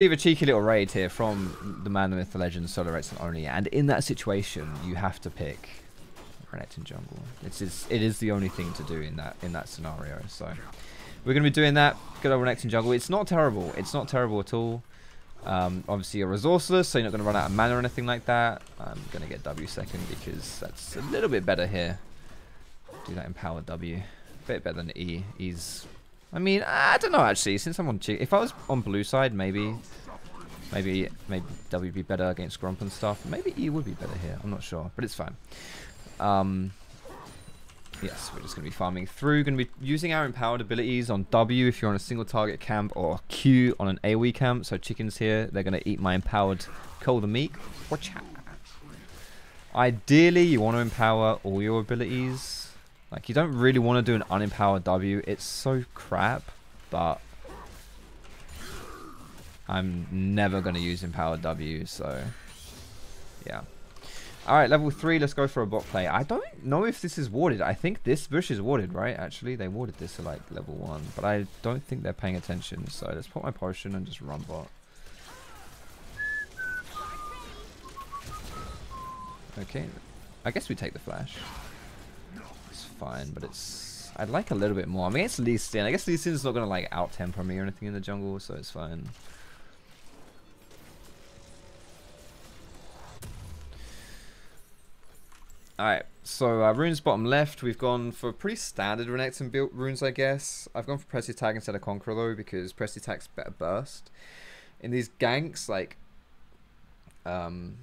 Leave a cheeky little raid here from the man, the myth, the legend, solo and only, and in that situation, you have to pick Renekton jungle. It's, it's it is the only thing to do in that in that scenario. So we're gonna be doing that. Good old Renekton jungle. It's not terrible. It's not terrible at all. Um, obviously you're resourceless, so you're not gonna run out of mana or anything like that. I'm gonna get W second because that's a little bit better here. Do that in power W. Bit better than E. E's I mean, I don't know actually. Since I'm on, if I was on blue side, maybe, maybe, maybe W would be better against Grump and stuff. Maybe E would be better here. I'm not sure, but it's fine. Um, yes, we're just going to be farming through. Going to be using our empowered abilities on W if you're on a single target camp, or Q on an AoE camp. So chickens here, they're going to eat my empowered Cole the Meek. Watch out. Ideally, you want to empower all your abilities like, you don't really want to do an unempowered W. It's so crap, but I'm never going to use empowered W, so yeah. Alright, level 3, let's go for a bot play. I don't know if this is warded. I think this bush is warded, right? Actually, they warded this at like level 1, but I don't think they're paying attention. So let's put my potion and just run bot. Okay, I guess we take the flash fine, but it's... I'd like a little bit more. I mean, it's Lee Sin. I guess Lee Sin's not going to, like, out-tempo me or anything in the jungle, so it's fine. Alright, so uh, runes bottom left, we've gone for pretty standard Renekton built runes, I guess. I've gone for press the attack instead of Conqueror, though, because press the attack's better burst. In these ganks, like, um,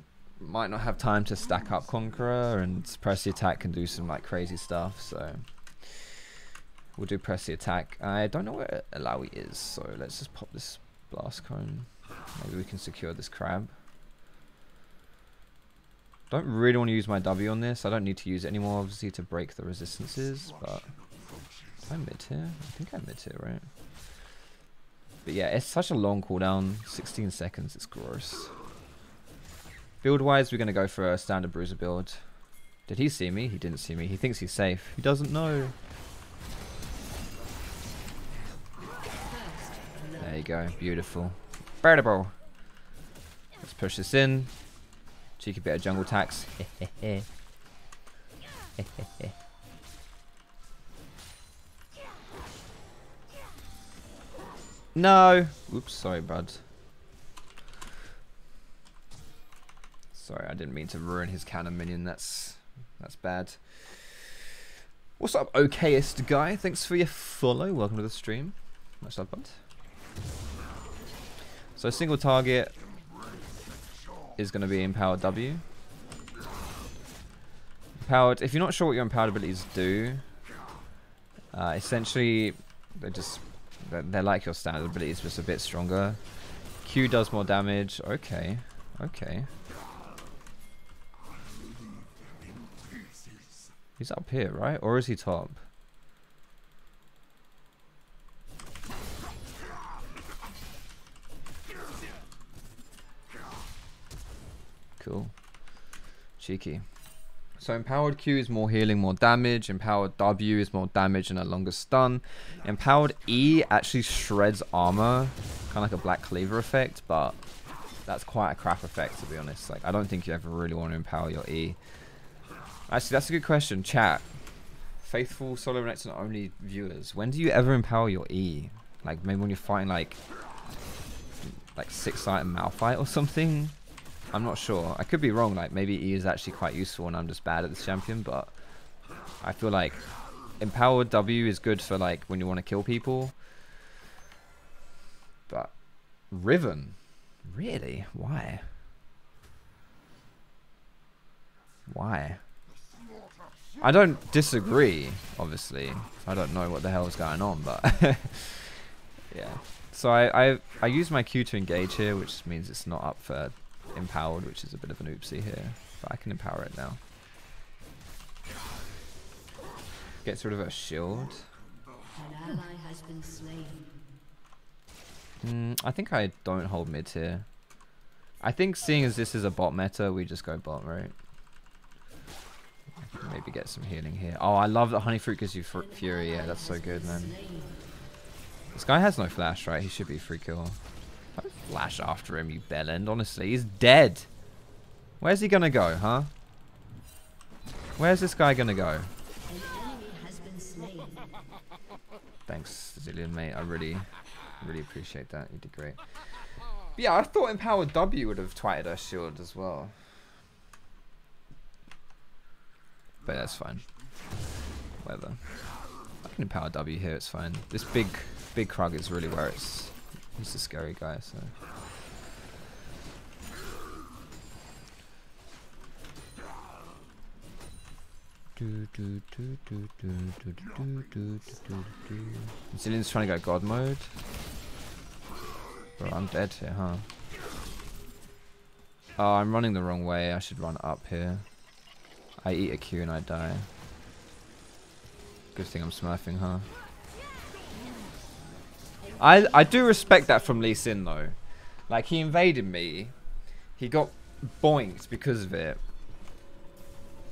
might not have time to stack up Conqueror, and press the attack can do some like crazy stuff. So we'll do press the attack. I don't know where Illaoi is, so let's just pop this blast cone. Maybe we can secure this crab. Don't really want to use my W on this. I don't need to use it anymore, obviously, to break the resistances, but... I'm mid here? I think I'm mid here, right? But yeah, it's such a long cooldown. 16 seconds, it's gross. Build-wise, we're going to go for a standard bruiser build. Did he see me? He didn't see me. He thinks he's safe. He doesn't know. There you go. Beautiful. Birdable. Let's push this in. Cheeky bit of jungle tax. no. Oops, sorry, bud. Sorry, I didn't mean to ruin his cannon minion. That's that's bad. What's up, okayest guy? Thanks for your follow. Welcome to the stream. Much love, bud. So single target is going to be empowered W. Empowered. If you're not sure what your empowered abilities do, uh, essentially they're just they're, they're like your standard abilities, just a bit stronger. Q does more damage. Okay, okay. He's up here, right? Or is he top? Cool. Cheeky. So empowered Q is more healing, more damage. Empowered W is more damage and a longer stun. Empowered E actually shreds armor. Kind of like a Black Cleaver effect, but that's quite a crap effect to be honest. Like I don't think you ever really want to empower your E. Actually, that's a good question. Chat. Faithful solo Renekton only viewers. When do you ever empower your E? Like maybe when you're fighting like like six item Malphite or something? I'm not sure. I could be wrong. Like maybe E is actually quite useful and I'm just bad at this champion, but I feel like empowered W is good for like when you want to kill people. But Riven? Really? Why? Why? I don't disagree, obviously. I don't know what the hell is going on, but yeah. So I, I I use my Q to engage here, which means it's not up for empowered, which is a bit of an oopsie here. But I can empower it now. Gets rid of a shield. Mm, I think I don't hold mid here. I think seeing as this is a bot meta, we just go bot, right? Maybe get some healing here. Oh, I love that honey fruit gives you fury. Yeah, that's so good, man. This guy has no flash, right? He should be free kill. Don't flash after him, you bellend. Honestly, he's dead. Where's he gonna go, huh? Where's this guy gonna go? Thanks, Zilean, mate. I really, really appreciate that. You did great. But yeah, I thought Empowered W would have twatted her shield as well. But that's fine. Whatever. I can Empower W here, it's fine. This big, big Krug is really where it's... He's a scary guy, so... Zilean's trying to go god mode. Bro, I'm dead here, huh? Oh, I'm running the wrong way. I should run up here. I eat a Q and I die. Good thing I'm smurfing, huh? I I do respect that from Lee Sin though. Like he invaded me. He got boinked because of it.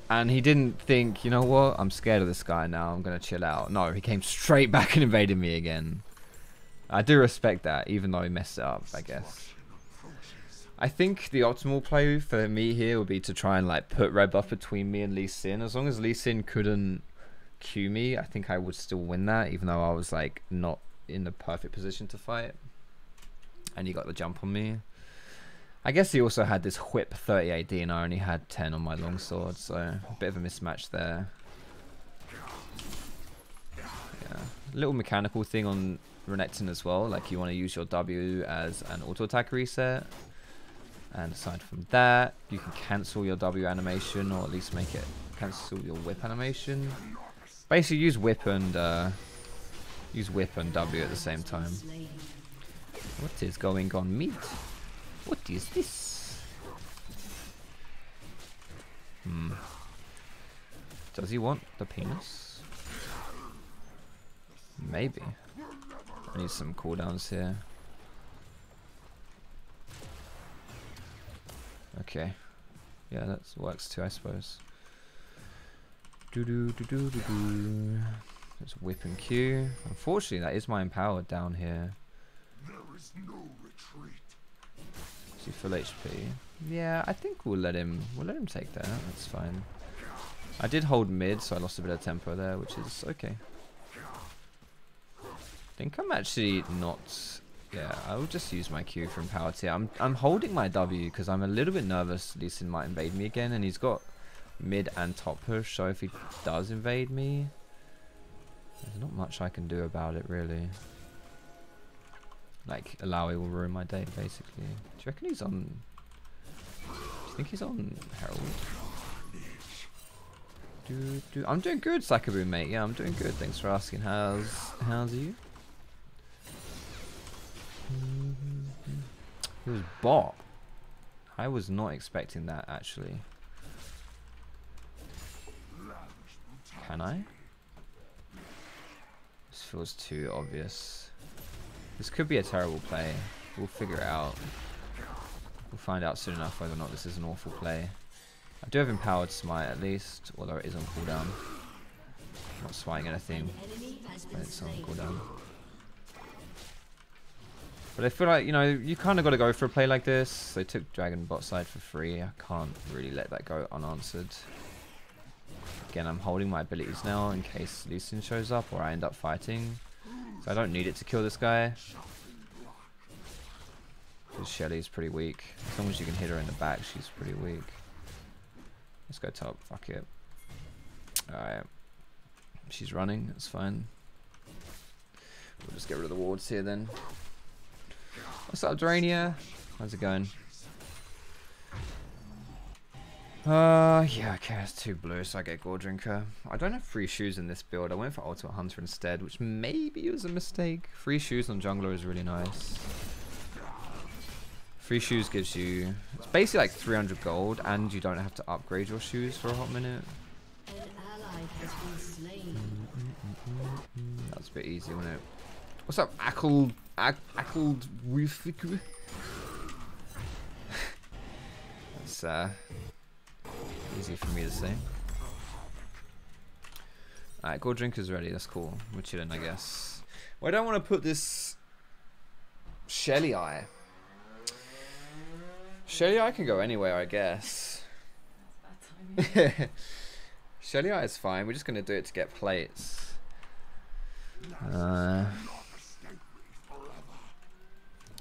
And he didn't think, you know what, I'm scared of this guy now, I'm to chill out. No, he came straight back and invaded me again. I do respect that, even though he messed it up, I guess. I think the optimal play for me here would be to try and like put red buff between me and Lee Sin. As long as Lee Sin couldn't Q me, I think I would still win that, even though I was like not in the perfect position to fight. And he got the jump on me. I guess he also had this whip 30 AD and I only had 10 on my longsword, so a bit of a mismatch there. Yeah, little mechanical thing on Renekton as well, like you want to use your W as an auto attack reset. And aside from that, you can cancel your W animation or at least make it cancel your whip animation. Basically use whip and uh, use whip and W at the same time. What is going on meat? What is this? Hmm. Does he want the penis? Maybe. I need some cooldowns here. Okay. Yeah, that works too, I suppose. Do do do do do do. Let's whip and Q. Unfortunately, that is my empowered down here. There is no retreat. See full HP. Yeah, I think we'll let him. We'll let him take that. That's fine. I did hold mid, so I lost a bit of tempo there, which is okay. I think I'm actually not yeah, I will just use my Q from power tier. I'm I'm holding my W because I'm a little bit nervous Sin might invade me again, and he's got mid and top push. So if he does invade me, there's not much I can do about it really. Like Illaoi will ruin my day basically. Do you reckon he's on? Do you think he's on Herald? Do, do. I'm doing good, Sakabu mate. Yeah, I'm doing good. Thanks for asking. How's how's you? He was bot. I was not expecting that actually. Can I? This feels too obvious. This could be a terrible play. We'll figure it out. We'll find out soon enough whether or not this is an awful play. I do have empowered smite at least, although it is on cooldown. I'm not smiting anything, it's on cooldown. But I feel like, you know, you kind of got to go for a play like this. They took Dragon bot side for free. I can't really let that go unanswered. Again, I'm holding my abilities now in case Lucian shows up or I end up fighting. So I don't need it to kill this guy. Because Shelly's pretty weak. As long as you can hit her in the back, she's pretty weak. Let's go top. Fuck it. Alright. She's running. That's fine. We'll just get rid of the wards here then. What's up, Drania? How's it going? Uh, yeah, okay, it's too blue, so I get Goredrinker. I don't have free shoes in this build. I went for Ultimate Hunter instead, which maybe was a mistake. Free shoes on Jungler is really nice. Free shoes gives you... It's basically like 300 gold, and you don't have to upgrade your shoes for a hot minute. That's a bit easy, wasn't it? What's up, Ackled Ackled Rufiku? That's uh, easy for me to say. Alright, Goredrinker's ready. That's cool. We're chilling, I guess. Well, I don't want to put this Shelly Eye Shelly, I can go anywhere, I guess. Shelly Eye is fine. We're just going to do it to get plates. Uh,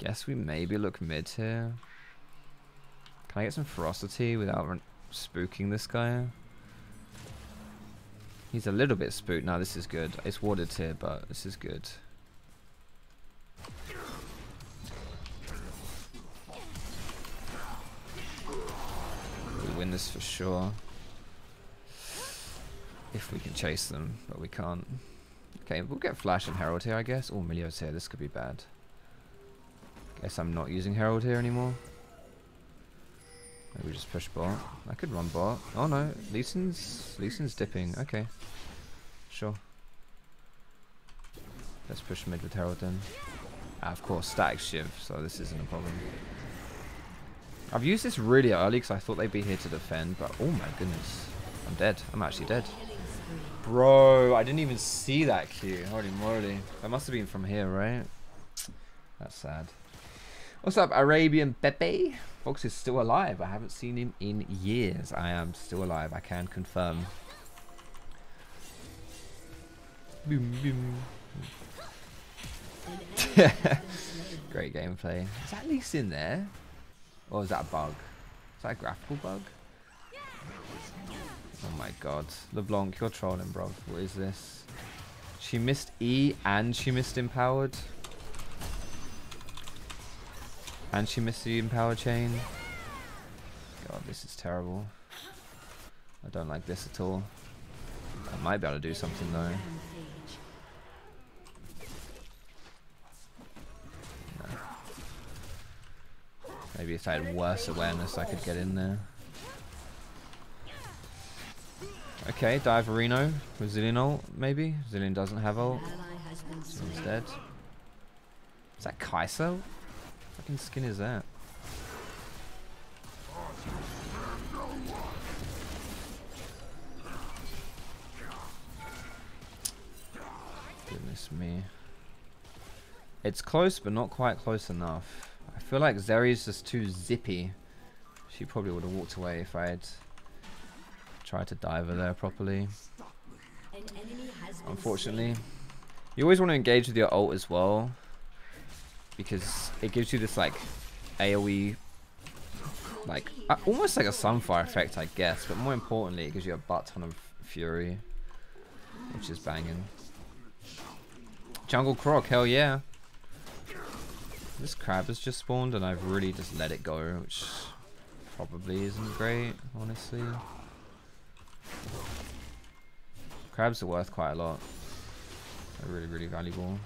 guess we maybe look mid here. Can I get some ferocity without spooking this guy? He's a little bit spooked. No, this is good. It's warded here, but this is good. We win this for sure. If we can chase them, but we can't. Okay, we'll get Flash and Herald here, I guess. Oh, Milio's here. This could be bad. I guess I'm not using Herald here anymore. Maybe we just push bot. I could run bot. Oh no, Lee Sin's, Lee Sin's dipping. Okay. Sure. Let's push mid with Herald then. Ah, of course, Statikk Shiv, so this isn't a problem. I've used this really early because I thought they'd be here to defend, but oh my goodness. I'm dead. I'm actually dead. Bro, I didn't even see that Q. Holy moly. That must have been from here, right? That's sad. What's up, Arabian Pepe? Fox is still alive. I haven't seen him in years. I am still alive. I can confirm. Boom, boom. Great gameplay. Is that at least in there? Or is that a bug? Is that a graphical bug? Oh my god. LeBlanc, you're trolling, bro. What is this? She missed E and she missed Empowered. And she missed the Empower chain. God, this is terrible. I don't like this at all. I might be able to do something though. No. Maybe if I had worse awareness I could get in there. Okay, Diverino with Zilean ult, maybe? Zilean doesn't have ult. He's dead. Is that Kai'Sa? What fucking skin is that? Goodness me. It's close, but not quite close enough. I feel like Zeri's just too zippy. She probably would have walked away if I had tried to dive her there properly. Unfortunately. You always want to engage with your ult as well. Because it gives you this like AoE like uh, almost like a sunfire effect I guess but more importantly it gives you a butt ton of fury which is banging jungle croc hell yeah this crab has just spawned and I've really just let it go which probably isn't great honestly Crabs are worth quite a lot. They're really, really valuable.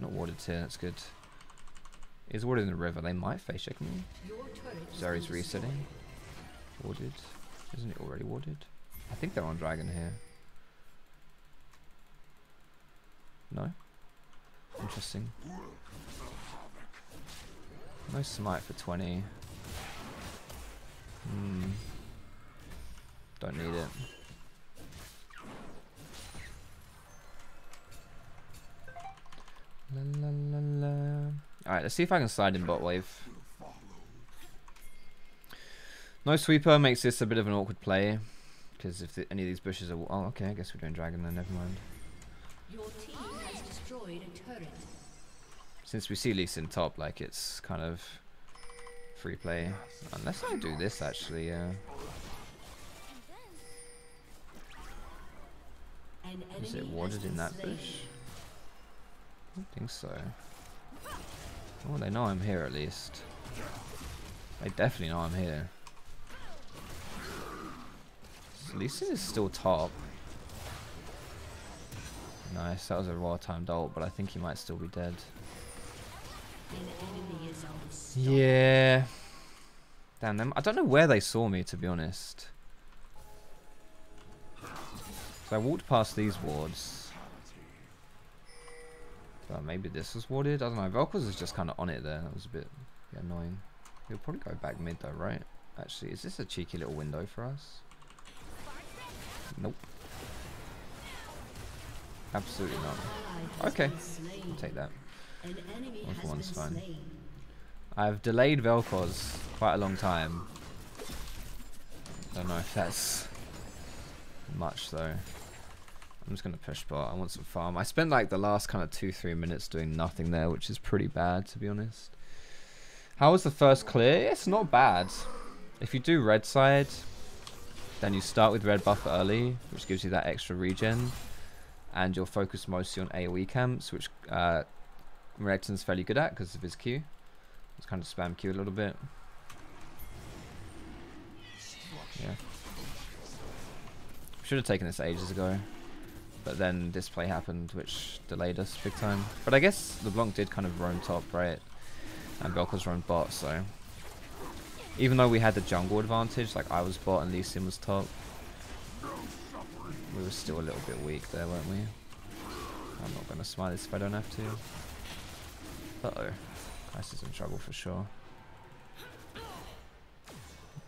Not warded here, that's good. Is warded in the river, they might face check me. Zeri's resetting. Warded. Isn't it already warded? I think they're on dragon here. No? Interesting. No smite for 20. Hmm. Don't need it. Alright, let's see if I can slide in bot wave. No sweeper makes this a bit of an awkward play. Because if the, any of these bushes are... Oh, okay, I guess we're doing dragon then, never mind. Since we see Lee Sin top, like, it's kind of free play. Unless I do this, actually, yeah. Is it warded in that bush? I don't think so. Oh, they know I'm here at least. They definitely know I'm here. Lee Sin is still top. Nice, that was a raw timed ult, but I think he might still be dead. Yeah. Damn them. I don't know where they saw me, to be honest. So I walked past these wards. So maybe this was warded. I don't know. Vel'Koz is just kind of on it there. That was a bit annoying. He'll probably go back mid though, right? Actually, is this a cheeky little window for us? Nope. Absolutely not. Okay. I'll take that. One for one's fine. I've delayed Vel'Koz quite a long time. I don't know if that's much though. I'm just gonna push bot. I want some farm. I spent like the last kind of two, three minutes doing nothing there, which is pretty bad to be honest. How was the first clear? It's not bad. If you do red side, then you start with red buff early, which gives you that extra regen. And you'll focus mostly on AoE camps, which uh, fairly good at because of his Q. Let's kind of spam Q a little bit. Yeah. Should have taken this ages ago. But then this play happened, which delayed us big time. But I guess LeBlanc did kind of roam top, right? And Vel'Koz roamed bot, so... Even though we had the jungle advantage, like I was bot and Lee Sin was top, we were still a little bit weak there, weren't we? I'm not going to smite this if I don't have to. Uh-oh. Ice is in trouble for sure.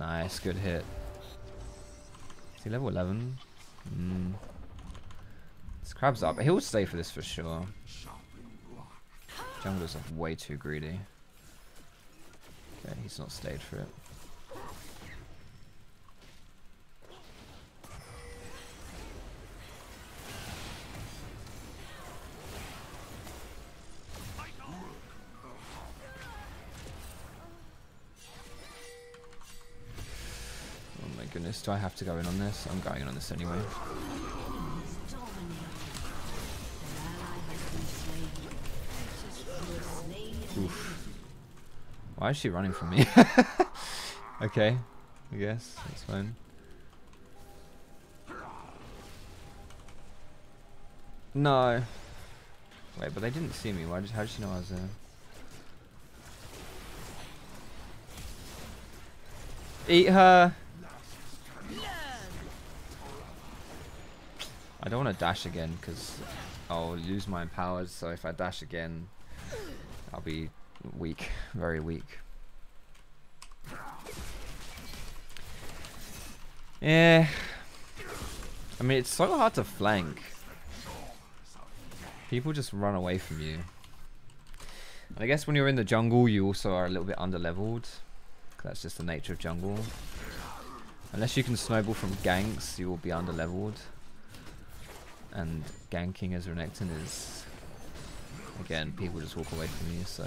Nice, good hit. Is he level 11? Mm. This crab's up. He'll stay for this for sure. Jungler's are way too greedy. Okay, he's not stayed for it. Oh my goodness, do I have to go in on this? I'm going in on this anyway. Why is she running from me? okay, I guess, that's fine. No. Wait, but they didn't see me. Why? Did, how did she know I was there? Eat her! I don't want to dash again because I'll lose my powers. So if I dash again, I'll be weak, very weak. Yeah. I mean, it's so hard to flank. People just run away from you. And I guess when you're in the jungle, you also are a little bit under-leveled. That's just the nature of jungle. Unless you can snowball from ganks, you will be under-leveled and ganking as Renekton is again people just walk away from you so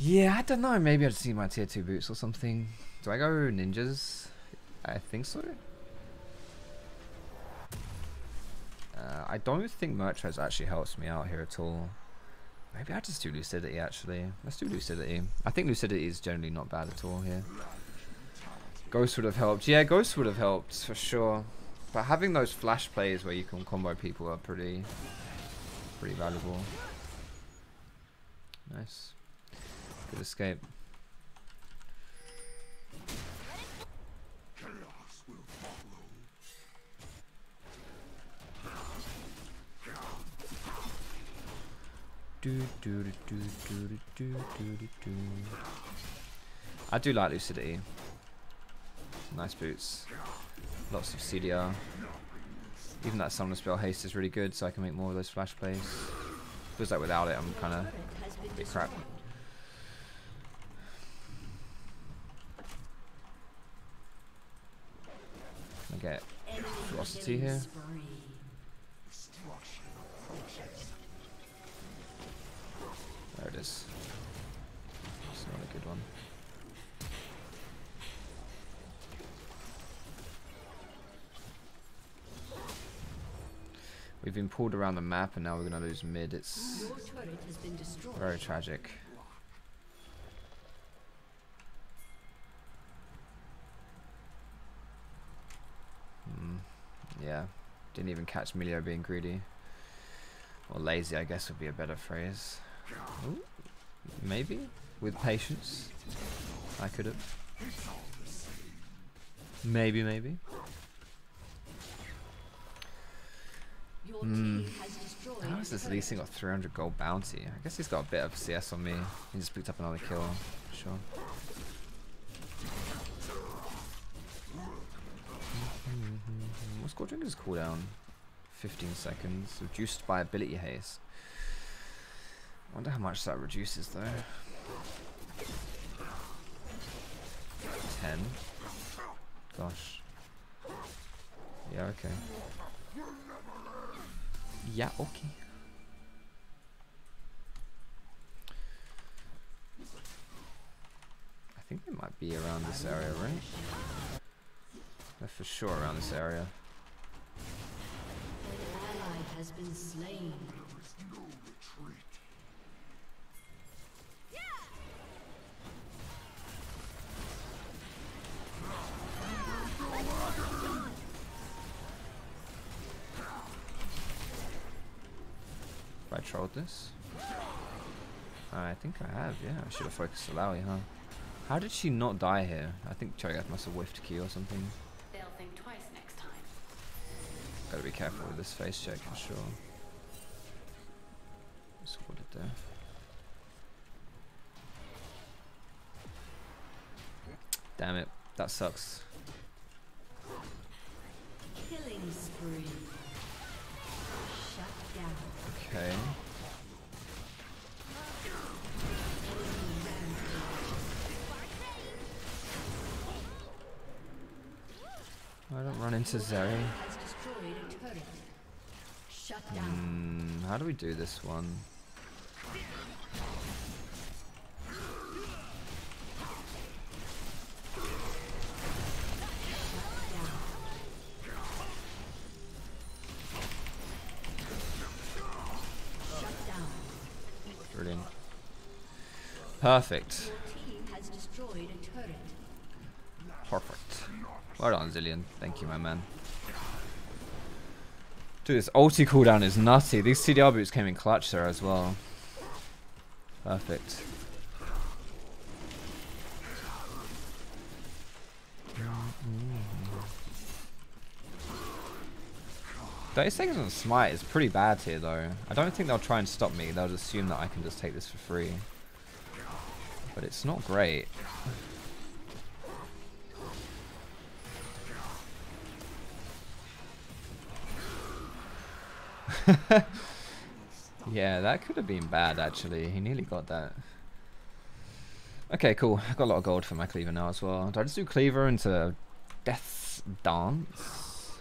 yeah I don't know maybe I'd see my tier 2 boots or something. Do I go ninjas? I think so. Uh, I don't think Merchaz actually helps me out here at all. Maybe I just do Lucidity actually. Let's do Lucidity. I think Lucidity is generally not bad at all here. Ghost would have helped. Yeah Ghost would have helped for sure. But having those flash plays where you can combo people are pretty, pretty valuable. Nice. Good escape. Do, do, do. I do like Lucidity. Nice boots. Lots of CDR. Even that summon spell haste is really good, so I can make more of those flash plays. Feels like without it, I'm kind of crap. I get velocity here. There it is. It's not a good one. We've been pulled around the map and now we're going to lose mid. It's very tragic. Mm, yeah, didn't even catch Milio being greedy. Or lazy, I guess would be a better phrase. Ooh, maybe? With patience? I could have. Maybe, maybe. Mm. How is this Lee Sin got 300 gold bounty? I guess he's got a bit of CS on me. He just picked up another kill. Sure. What's cooldown? 15 seconds. Reduced by ability haste. I wonder how much that reduces though. Ten. Gosh. Yeah, okay. Yeah, okay. I think they might be around this area, right? They're for sure around this area. Has been slain. Have I trolled this? I think I have, yeah. I should have focused Illaoi, huh? How did she not die here? I think Cho'Gath must have whiffed key or something. Gotta be careful with this face check for sure. Just hold it there. Damn it, that sucks. Killing spree. Shut down. Okay. I don't run into Zeri. Has destroyed a turret. Shut down. Hmm, how do we do this one? Brilliant. Perfect. Team has destroyed a turret. Perfect. Well done, Zilean. Thank you, my man. Dude, this ulti cooldown is nutty. These CDR boots came in clutch there as well. Perfect. Thirty seconds on smite is pretty bad here though. I don't think they'll try and stop me. They'll just assume that I can just take this for free. But it's not great. yeah, that could have been bad actually. He nearly got that. Okay, cool. I got a lot of gold for my cleaver now as well. Do I just do cleaver into Death's Dance?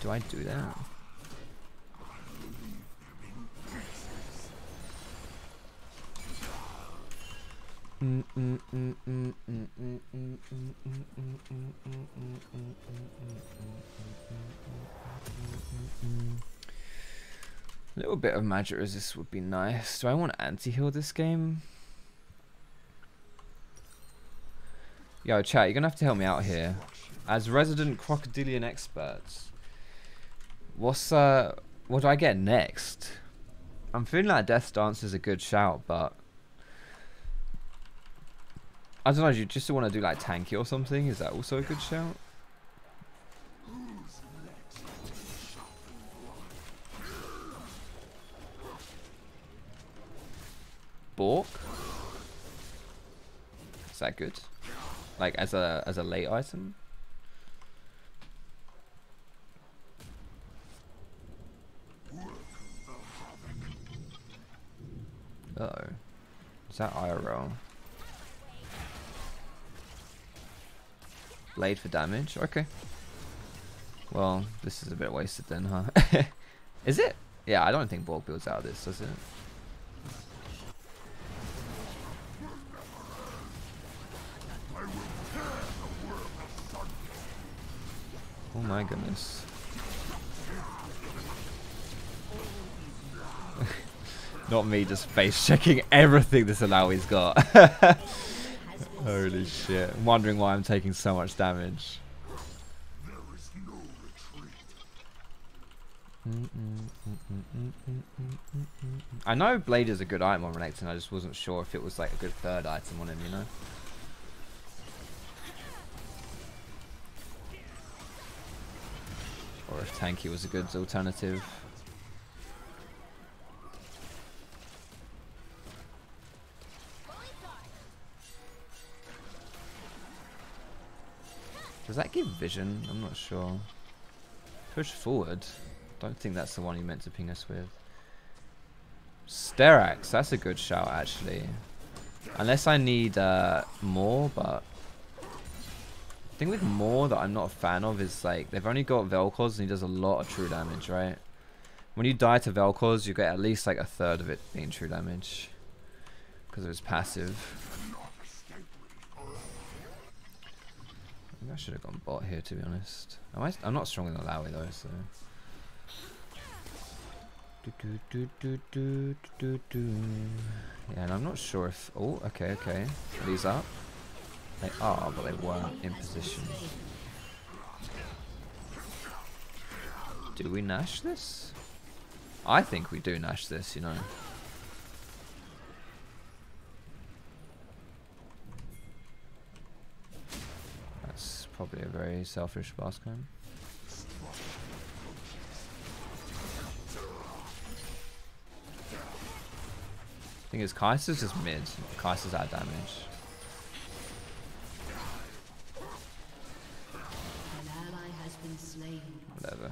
Do I do that? A little bit of magic resist would be nice. Do I want anti-heal this game? Yo, chat, you're gonna have to help me out here. As resident crocodilian experts, what's uh, what do I get next? I'm feeling like Death Dance is a good shout, but I don't know. You just want to do like tanky or something? Is that also a good shout? Bork. Is that good? Like as a as a late item? Uh oh. Is that IRL? Blade for damage? Okay. Well, this is a bit wasted then, huh? is it? Yeah, I don't think Bork builds out of this, does it? Oh my goodness. Not me just face checking everything this Illaoi's got. Holy shit. I'm wondering why I'm taking so much damage. I know Blade is a good item on Renekton, I just wasn't sure if it was like a good third item on him, you know? Or if Tanky was a good alternative. Does that give vision? I'm not sure. Push forward. Don't think that's the one you meant to ping us with. Sterak's, that's a good shout actually. Unless I need uh, Maw, but the thing with Maw that I'm not a fan of is like they've only got Vel'Koz and he does a lot of true damage, right? When you die to Vel'Koz, you get at least like a third of it being true damage because of his passive. I, should have gone bot here to be honest. Am I, I'm not strong in the Lowy though, so. Do, do, do. Yeah, and I'm not sure if. Oh, okay, okay. Are these up? They are, but they weren't in position. Do we Nash this? I think we do Nash this, you know. That's probably a very selfish Bascom. Thing is, Kai'Sa's just mid. Kai'Sa's out damage. An ally has been slain. Whatever.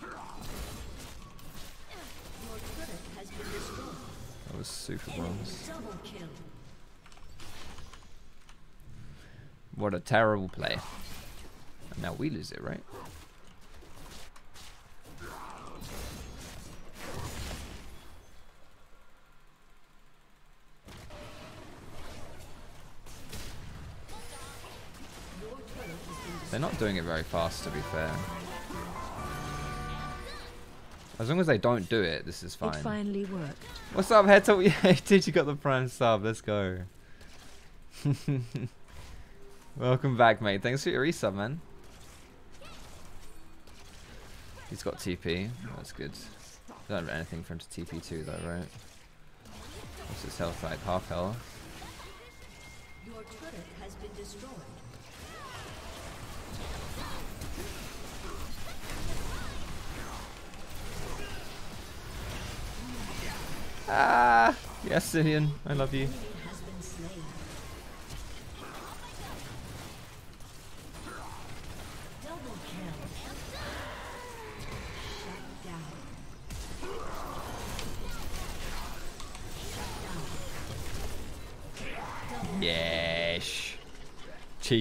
Your turret has been destroyed. That was super Enemy What a terrible play. And now we lose it, right? They're not doing it very fast, to be fair. As long as they don't do it, this is It fine. finally worked. What's up, Hetal? Yeah, did you got the prime sub? Let's go. Welcome back, mate. Thanks for your resub, man. He's got TP. That's good. Don't have anything for him to TP to, though, right? What's his health like? Half health. Your turret has been destroyed. Ah! Yes, Zilean. I love you.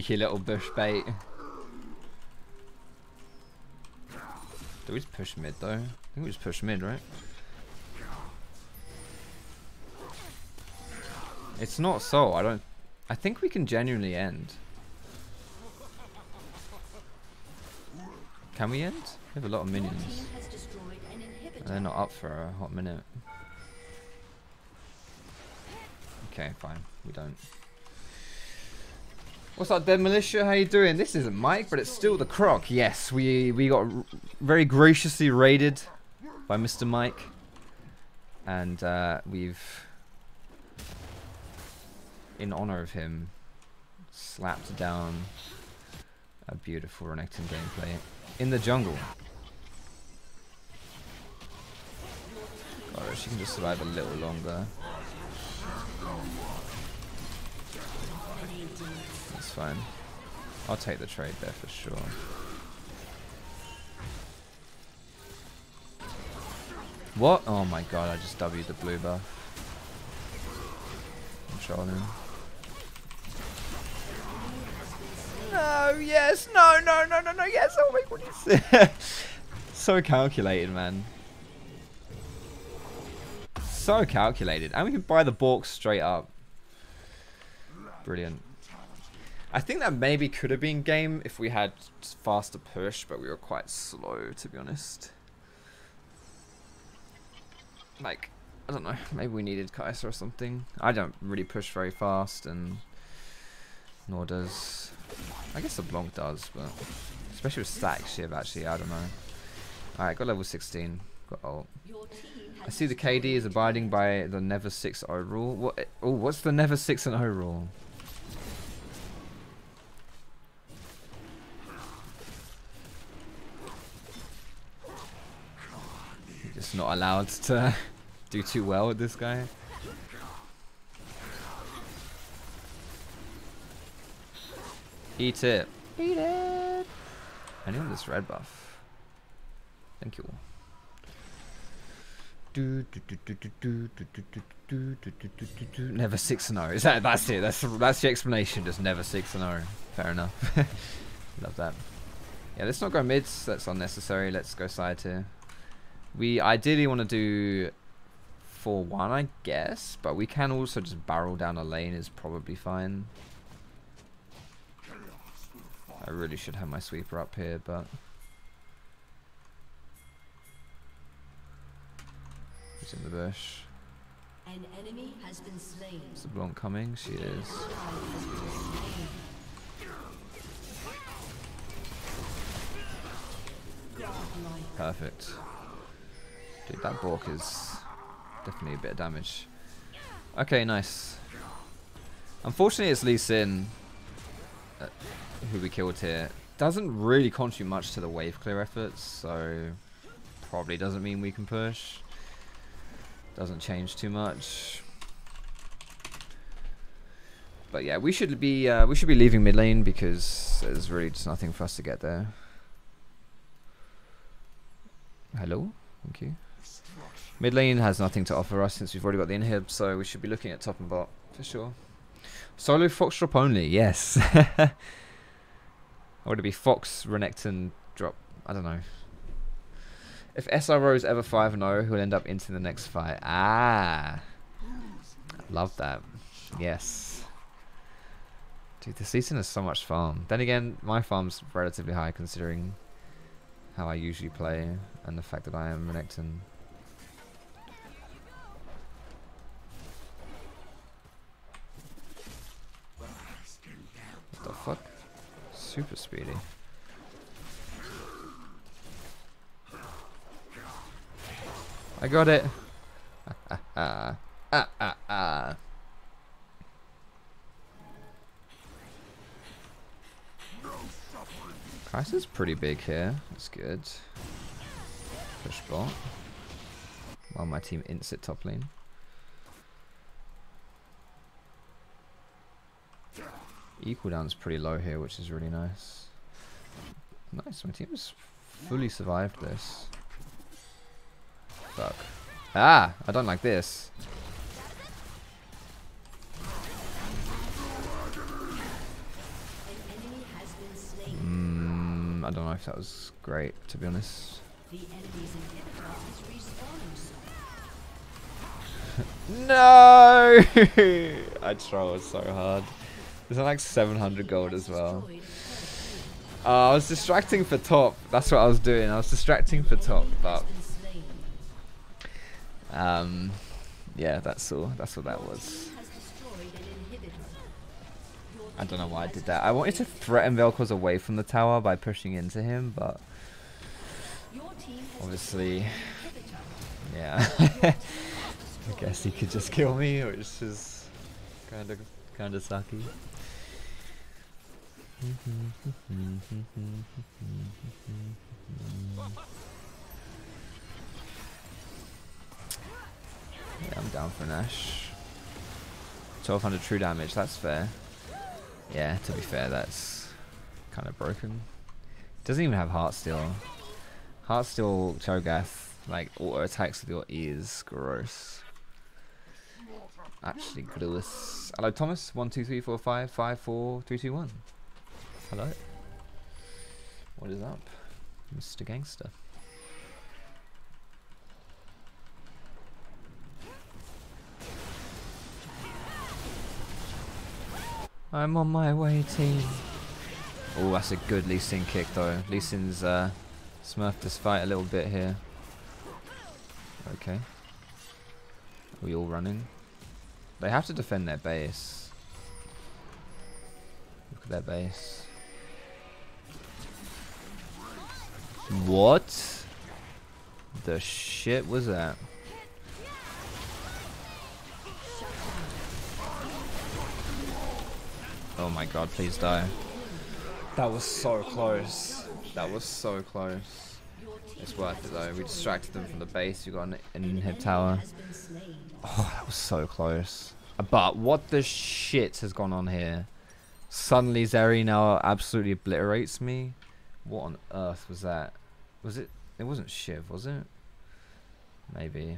Cheeky little bush bait. Do we just push mid though? I think we just push mid, right? It's not so. I don't. I think we can genuinely end. Can we end? We have a lot of minions. team has destroyed an inhibitor. And they're not up for a hot minute. Okay, fine. We don't. What's up, Dead Militia? How you doing? This isn't Mike, but it's still the Croc. Yes, we we got very graciously raided by Mr. Mike, and uh, we've, in honor of him, slapped down a beautiful Renekton gameplay in the jungle. God, she can just survive a little longer. That's fine. I'll take the trade there for sure. What? Oh my god, I just W'd the blue buff. I'm trolling. No, yes, no, no, no, no, no, yes, oh my god, so calculated, man. So calculated. And we can buy the Bork straight up. Brilliant. I think that maybe could have been game if we had faster push, but we were quite slow, to be honest. Like, I don't know, maybe we needed Kaiser or something. I don't really push very fast, and nor does... I guess LeBlanc does, but... Especially with stack shiv, actually, I don't know. Alright, got level 16. Got ult. I see the KD is abiding by the never 6 0 rule. What? Oh, what's the never 6 and 0 rule? Just not allowed to do too well with this guy. Eat it. Eat it. I need this red buff. Thank you. Never six and zero. Is that that's it? That's that's the explanation. Just never six and zero. Fair enough. Love that. Yeah, let's not go mids. That's unnecessary. Let's go side tier. We ideally want to do 4-1, I guess, but we can also just barrel down a lane is probably fine. I really should have my sweeper up here, but... He's in the bush. An enemy has been slain. Is the blonde coming? She is. Ally has been slain. Godlike. Perfect. Dude, that Bork is definitely a bit of damage. Okay, nice. Unfortunately, it's Lee Sin uh, who we killed here. Doesn't really contribute much to the wave clear efforts, so probably doesn't mean we can push. Doesn't change too much. But yeah, we should be uh, we should be leaving mid lane because there's really just nothing for us to get there. Hello, thank you. Mid lane has nothing to offer us since we've already got the inhib, so we should be looking at top and bot for sure. Solo Foxdrop only, yes. or would it be Fox Renekton drop? I don't know. If SRO is ever 5 0, he'll end up into the next fight. Ah. Love that. Yes. Dude, this season is so much farm. Then again, my farm's relatively high considering how I usually play and the fact that I am Renekton. The fuck? Super speedy. I got it. ah ah ah ah. Price is pretty big here. That's good. Push bot. While my team ints it top lane. E cooldown's pretty low here, which is really nice. Nice, my team has fully survived this. Fuck. Ah! I don't like this. An enemy has been slain. Mm, I don't know if that was great, to be honest. Is. No! I trolled so hard. Is that like 700 gold as well? Uh, I was distracting for top. That's what I was doing. I was distracting for top, but um, yeah, that's all. That's what that was. I don't know why I did that. I wanted to threaten Vel'Koz away from the tower by pushing into him, but obviously, yeah. I guess he could just kill me, which is kind of kind of sucky. Yeah, I'm down for Nash. 1200 true damage, that's fair. Yeah, to be fair, that's kind of broken. Doesn't even have Heartsteel. Heartsteel Cho'Gath, like, auto attacks with your ears. Gross. Actually, gross. Hello, Thomas. 1, 2, 3, 4, 5, 5, 4, 3, 2, 1. Hello. What is up, Mr. Gangster? I'm on my way, team. Oh, that's a good Lee Sin kick, though. Lee Sin's uh, smurfed this fight a little bit here. Okay. Are we all running? They have to defend their base. Look at their base. What? The shit was that? Oh my god, please die. That was so close. That was so close. It's worth it though. We distracted them from the base. We got an, an inhib tower. Has been slain. Oh, that was so close. But what the shit has gone on here? Suddenly Zeri now absolutely obliterates me. What on earth was that? Was it? It wasn't Shiv, was it? Maybe.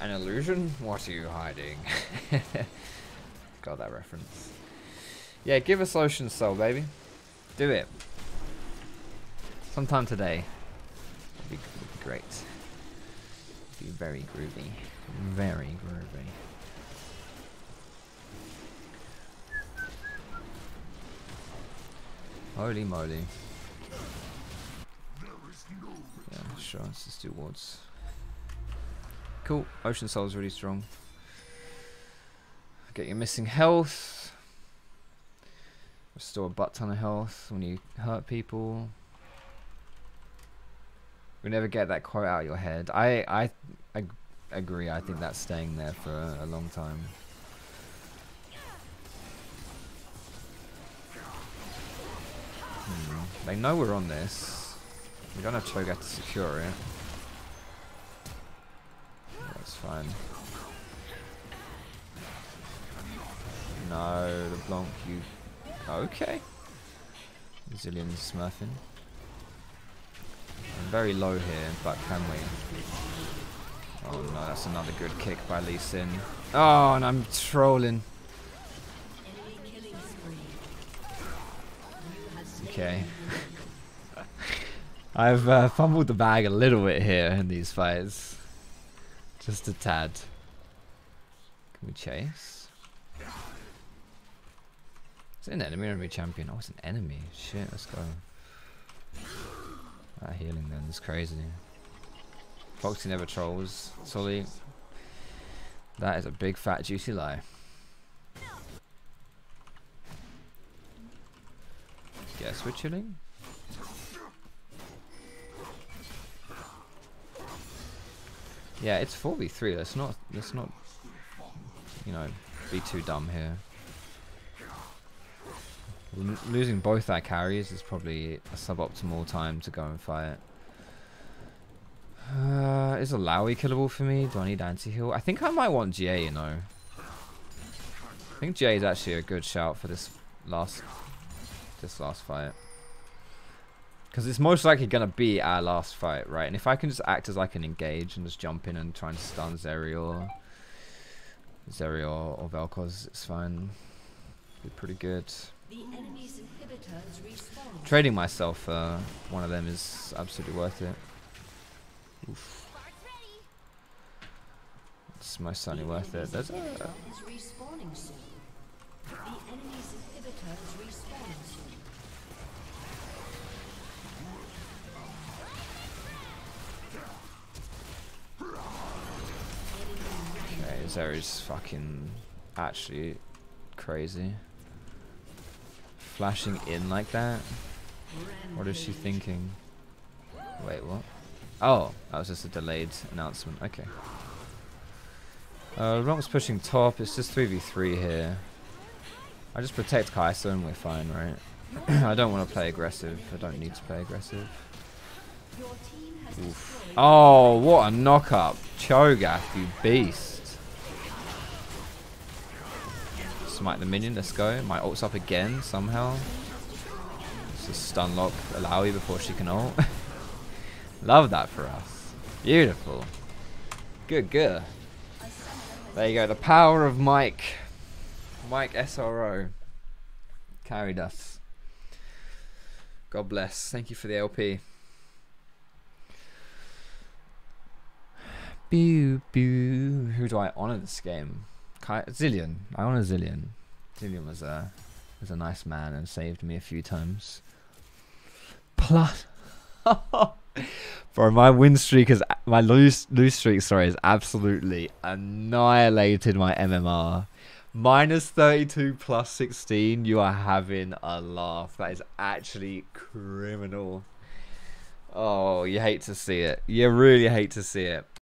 An illusion? What are you hiding? Got that reference. Yeah, give us Ocean Soul, baby. Do it. Sometime today. It'd be, it'd be great. It'd be very groovy. Very groovy. Holy moly. Yeah, sure, let's just do wards. Cool, Ocean Soul is really strong. Get your missing health. Restore a butt ton of health when you hurt people. We never get that quote out of your head. I I, I agree. I think that's staying there for a, long time. Hmm. They know we're on this. We don't have Cho'Gath to secure it. That's fine. No, the Blanc, you... Okay. Zilean smurfing. I'm very low here, but can we? Oh no, that's another good kick by Lee Sin. Oh, and I'm trolling. Okay. I've uh, fumbled the bag a little bit here in these fights. Just a tad. Can we chase? Is it an enemy or enemy champion? Oh, it's an enemy. Shit, let's go. That healing then is crazy. Foxy never trolls. Sully. That is a big fat juicy lie. Guess we're chilling? Yeah, it's 4v3. Let's not, let's not, you know, be too dumb here. L losing both our carries is probably a suboptimal time to go and fight. Uh, is Illaoi killable for me? Do I need anti-heal? I think I might want GA, you know. I think GA is actually a good shout for this last this last fight. Because it's most likely going to be our last fight, right? And if I can just act as like an engage and just jump in and try and stun Zerial, Zerial or Vel'Koz, it's fine. Be pretty good. Trading myself for uh, one of them is absolutely worth it. Oof. It's most certainly worth it. There's a... Zeri's fucking actually crazy. Flashing in like that? What is she thinking? Wait, what? Oh, that was just a delayed announcement. Okay. Uh, Ronk's pushing top. It's just 3v3 here. I just protect Kai'Sa and we're fine, right? I don't want to play aggressive. I don't need to play aggressive. Oof. Oh, what a knock up. Cho'Gath, you beast. Smite the minion, let's go. My ult's up again, somehow. Just stun lock Illaoi before she can ult. Love that for us. Beautiful. Good, good. There you go, the power of Mike. Mike SRO. Carried us. God bless. Thank you for the LP. Boo, boo. Who do I honor this game? Zilean. I a Zillion Zilean was a was a nice man and saved me a few times. Plus, bro, my win streak is my lose lose streak. Sorry, is absolutely annihilated my MMR. Minus 32 plus 16. You are having a laugh. That is actually criminal. Oh, you hate to see it. You really hate to see it.